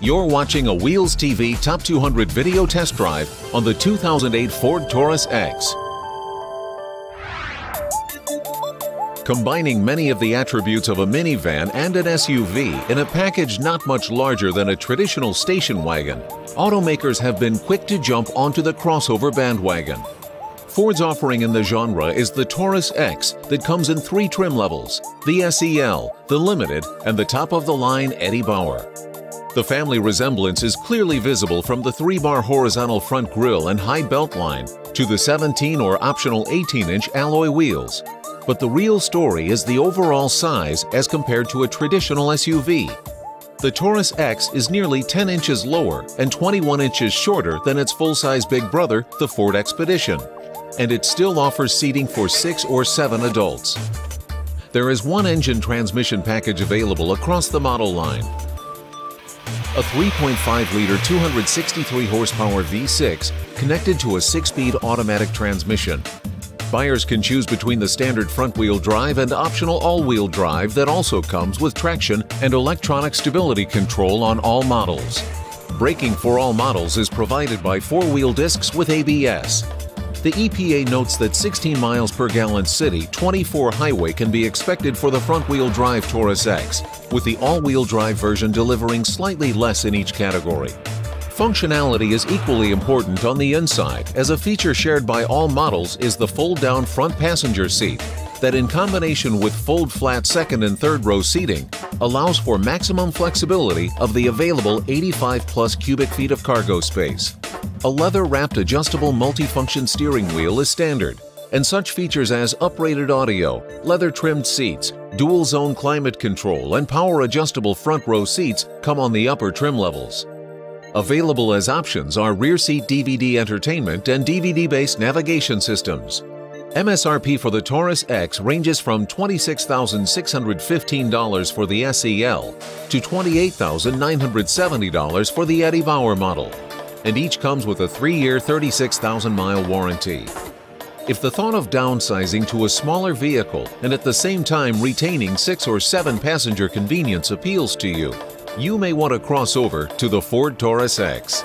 You're watching a Wheels TV Top 200 video test drive on the 2008 Ford Taurus X. Combining many of the attributes of a minivan and an SUV in a package not much larger than a traditional station wagon, automakers have been quick to jump onto the crossover bandwagon. Ford's offering in the genre is the Taurus X that comes in three trim levels, the SEL, the Limited, and the top-of-the-line Eddie Bauer. The family resemblance is clearly visible from the 3-bar horizontal front grille and high belt line to the 17 or optional 18-inch alloy wheels. But the real story is the overall size as compared to a traditional SUV. The Taurus X is nearly 10 inches lower and 21 inches shorter than its full-size big brother, the Ford Expedition, and it still offers seating for six or seven adults. There is one engine transmission package available across the model line, a 3.5-liter 263 horsepower V6 connected to a 6-speed automatic transmission. Buyers can choose between the standard front-wheel drive and optional all-wheel drive that also comes with traction and electronic stability control on all models. Braking for all models is provided by four-wheel discs with ABS. The EPA notes that 16 miles per gallon city, 24 highway can be expected for the front-wheel drive Taurus X, with the all-wheel drive version delivering slightly less in each category. Functionality is equally important on the inside, as a feature shared by all models is the fold-down front passenger seat that in combination with fold-flat second and third row seating allows for maximum flexibility of the available 85 plus cubic feet of cargo space. A leather-wrapped adjustable multifunction steering wheel is standard, and such features as uprated audio, leather-trimmed seats, dual-zone climate control, and power-adjustable front-row seats come on the upper trim levels. Available as options are rear seat DVD entertainment and DVD-based navigation systems. MSRP for the Taurus X ranges from $26,615 for the SEL to $28,970 for the Eddie Bauer model and each comes with a 3-year 36,000-mile warranty. If the thought of downsizing to a smaller vehicle and at the same time retaining 6 or 7 passenger convenience appeals to you, you may want to cross over to the Ford Taurus X.